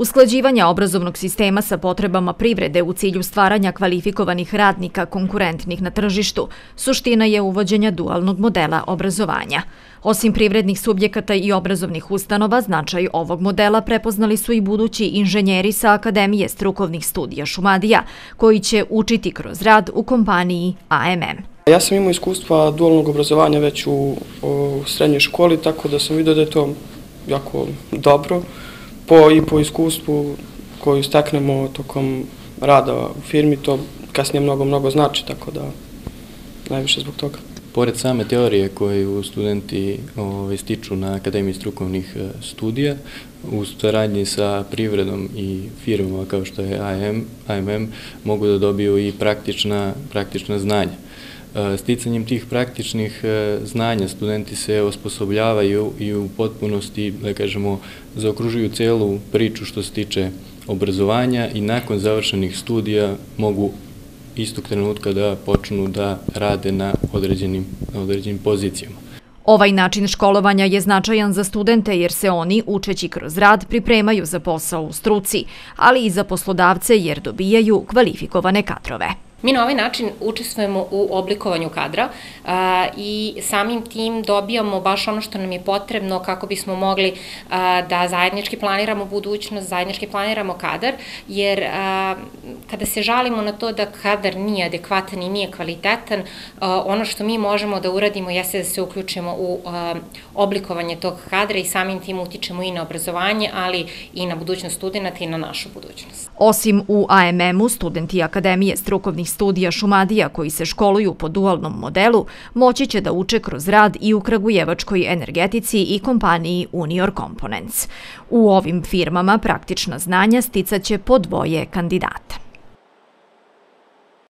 Usklađivanja obrazovnog sistema sa potrebama privrede u cilju stvaranja kvalifikovanih radnika konkurentnih na tržištu suština je uvođenja dualnog modela obrazovanja. Osim privrednih subjekata i obrazovnih ustanova, značaj ovog modela prepoznali su i budući inženjeri sa Akademije strukovnih studija Šumadija, koji će učiti kroz rad u kompaniji AMM. Ja sam imao iskustva dualnog obrazovanja već u srednjoj školi, tako da sam vidio da je to jako dobro po, i po iskustvu koju steknemo tokom rada u firmi, to kasnije mnogo, mnogo znači, tako da najviše zbog toga. Pored same teorije koju studenti ovaj, stiču na Akademiji strukovnih e, studija, u saradnji sa privredom i firmama kao što je AM, AMM, mogu da dobiju i praktična, praktična znanja. E, sticanjem tih praktičnih e, znanja studenti se osposobljavaju i u potpunosti, da kažemo, zaokružuju celu priču što se tiče obrazovanja i nakon završenih studija mogu istog trenutka da počnu da rade na određenim, na određenim pozicijama. Ovaj način školovanja je značajan za studente jer se oni, učeći kroz rad, pripremaju za posao u struci, ali i za poslodavce jer dobijaju kvalifikovane kadrove. Mi na ovaj način učestvujemo u oblikovanju kadra a, i samim tim dobijamo baš ono što nam je potrebno kako bismo mogli a, da zajednički planiramo budućnost, zajednički planiramo kadar, jer a, kada se žalimo na to da kadar nije adekvatan i nije kvalitetan, ono što mi možemo da uradimo jeste da se uključimo u oblikovanje tog kadra i samim tim utičemo i na obrazovanje, ali i na budućnost studenta i na našu budućnost. Osim u AMM-u, studenti Akademije studija Šumadija koji se školuju po dualnom modelu moći će da uče kroz rad i u Kragujevačkoj energetici i kompaniji Unior Components. U ovim firmama praktična znanja sticaće po dvoje kandidata.